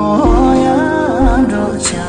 oya ro cha